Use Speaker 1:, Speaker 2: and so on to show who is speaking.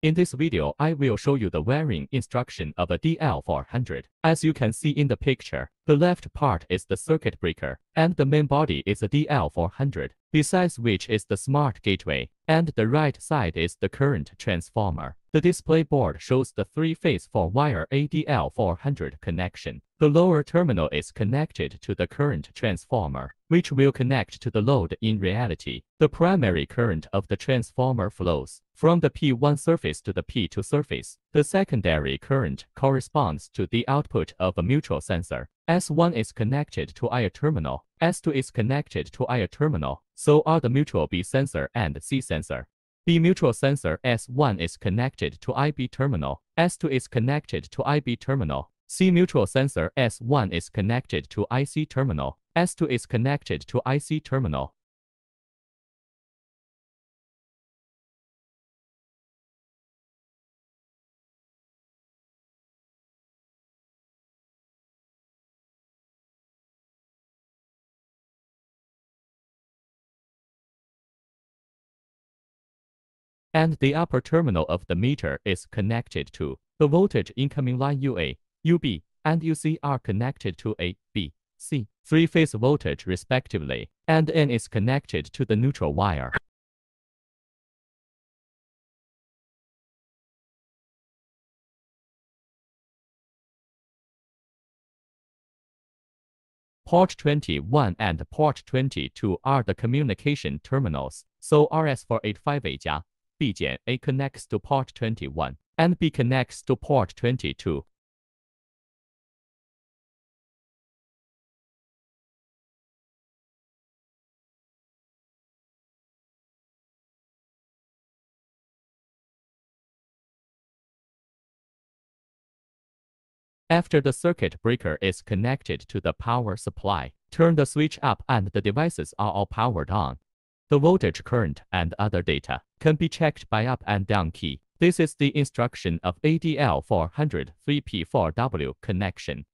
Speaker 1: In this video, I will show you the wiring instruction of ADL400. As you can see in the picture, the left part is the circuit breaker, and the main body is ADL400, besides which is the smart gateway, and the right side is the current transformer. The display board shows the three-phase 4-wire ADL400 connection. The lower terminal is connected to the current transformer, which will connect to the load in reality. The primary current of the transformer flows from the P1 surface to the P2 surface. The secondary current corresponds to the output of a mutual sensor. S1 is connected to I terminal, S2 is connected to I terminal, so are the mutual B sensor and C sensor. B mutual sensor S1 is connected to IB terminal, S2 is connected to IB terminal. C mutual sensor S1 is connected to IC terminal, S2 is connected to IC terminal. And the upper terminal of the meter is connected to the voltage incoming line UA, UB, and UC are connected to A, B, C, three-phase voltage respectively, and N is connected to the neutral wire. Port 21 and port 22 are the communication terminals, so RS485A 加 B 减 A connects to port 21 and B connects to port 22. After the circuit breaker is connected to the power supply, turn the switch up and the devices are all powered on. The voltage current and other data can be checked by up and down key. This is the instruction of ADL 400 3P4W connection.